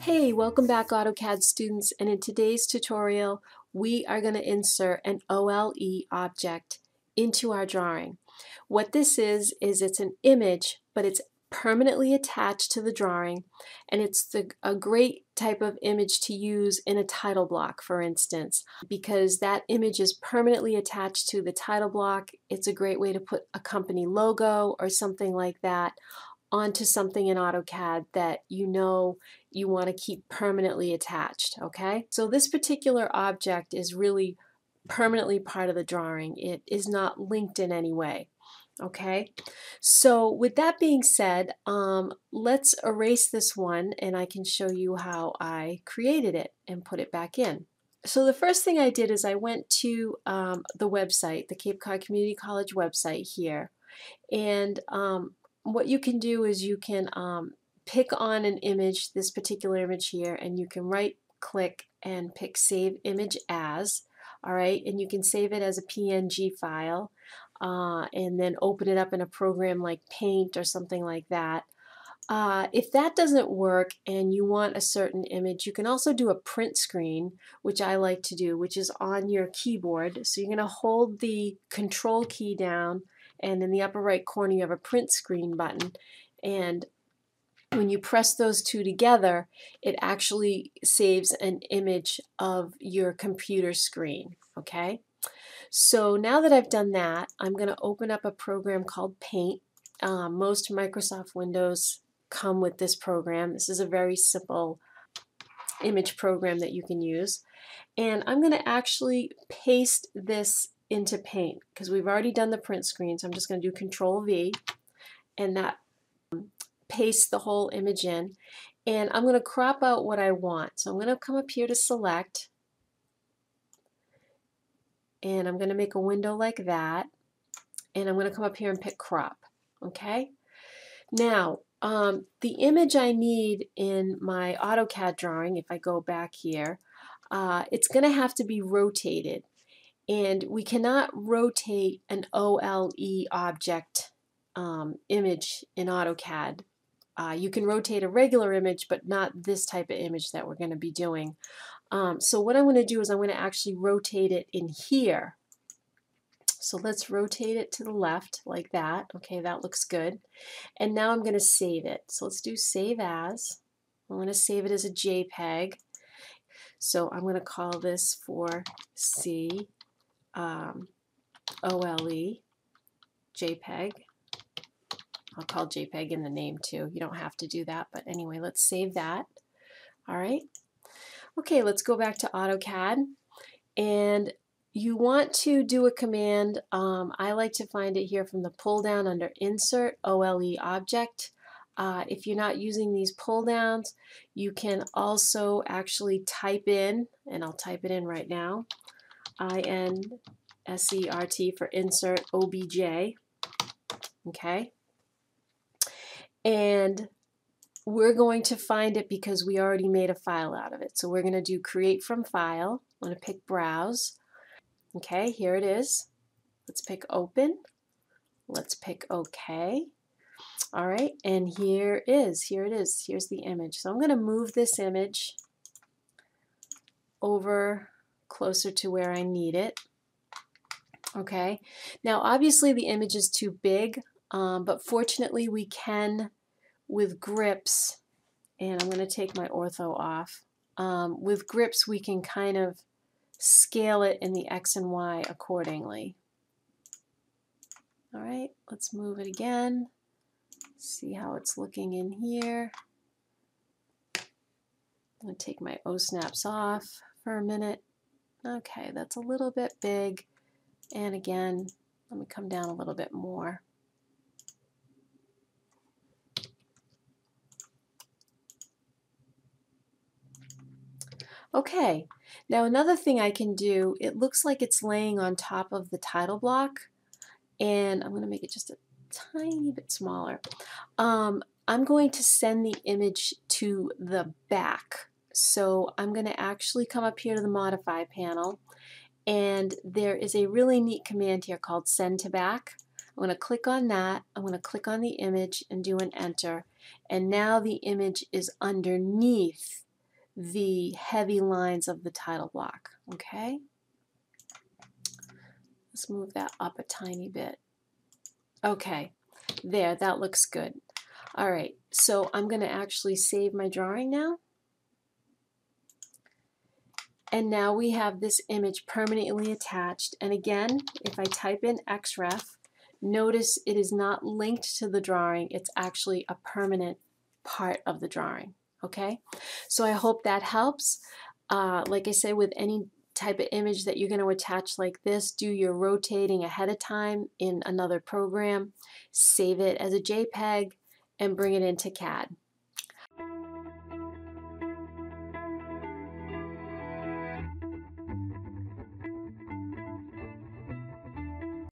Hey, welcome back AutoCAD students and in today's tutorial we are going to insert an OLE object into our drawing. What this is, is it's an image but it's permanently attached to the drawing and it's the, a great type of image to use in a title block for instance because that image is permanently attached to the title block it's a great way to put a company logo or something like that onto something in AutoCAD that you know you want to keep permanently attached okay? So this particular object is really permanently part of the drawing. It is not linked in any way Okay, so with that being said, um, let's erase this one and I can show you how I created it and put it back in. So the first thing I did is I went to um, the website, the Cape Cod Community College website here, and um, what you can do is you can um, pick on an image, this particular image here, and you can right click and pick Save Image As, all right, and you can save it as a PNG file uh, and then open it up in a program like Paint or something like that. Uh, if that doesn't work and you want a certain image, you can also do a print screen, which I like to do, which is on your keyboard. So you're going to hold the control key down and in the upper right corner you have a print screen button and when you press those two together it actually saves an image of your computer screen okay so now that I've done that, I'm going to open up a program called Paint. Uh, most Microsoft Windows come with this program. This is a very simple image program that you can use. And I'm going to actually paste this into Paint because we've already done the print screen. So I'm just going to do Control V and that um, paste the whole image in. And I'm going to crop out what I want. So I'm going to come up here to select and I'm going to make a window like that and I'm going to come up here and pick crop okay now um, the image I need in my AutoCAD drawing if I go back here uh, it's going to have to be rotated and we cannot rotate an OLE object um, image in AutoCAD uh, you can rotate a regular image but not this type of image that we're going to be doing um, so what I'm going to do is I'm going to actually rotate it in here. So let's rotate it to the left like that. Okay, that looks good. And now I'm going to save it. So let's do Save As. I'm going to save it as a JPEG. So I'm going to call this for C um, OLE JPEG. I'll call JPEG in the name too. You don't have to do that, but anyway, let's save that. All right. Okay, let's go back to AutoCAD. And you want to do a command. Um, I like to find it here from the pull down under Insert OLE Object. Uh, if you're not using these pull downs, you can also actually type in, and I'll type it in right now, I-N-S-E-R-T for Insert OBJ. Okay. And we're going to find it because we already made a file out of it. So we're going to do create from file. I'm going to pick browse. Okay, here it is. Let's pick open. Let's pick OK. All right, and here is, here it is, here's the image. So I'm going to move this image over closer to where I need it. Okay, now obviously the image is too big, um, but fortunately we can with grips, and I'm going to take my ortho off, um, with grips we can kind of scale it in the X and Y accordingly. All right, let's move it again. See how it's looking in here. I'm going to take my O-snaps off for a minute. Okay, that's a little bit big. And again, let me come down a little bit more. Okay, now another thing I can do, it looks like it's laying on top of the title block, and I'm going to make it just a tiny bit smaller. Um, I'm going to send the image to the back. So I'm going to actually come up here to the Modify panel, and there is a really neat command here called Send to Back. I'm going to click on that. I'm going to click on the image and do an enter. And now the image is underneath the heavy lines of the title block, okay? Let's move that up a tiny bit. Okay, there, that looks good. All right, so I'm going to actually save my drawing now. And now we have this image permanently attached. And again, if I type in XREF, notice it is not linked to the drawing. It's actually a permanent part of the drawing. Okay, so I hope that helps. Uh, like I say, with any type of image that you're going to attach like this, do your rotating ahead of time in another program, save it as a JPEG, and bring it into CAD.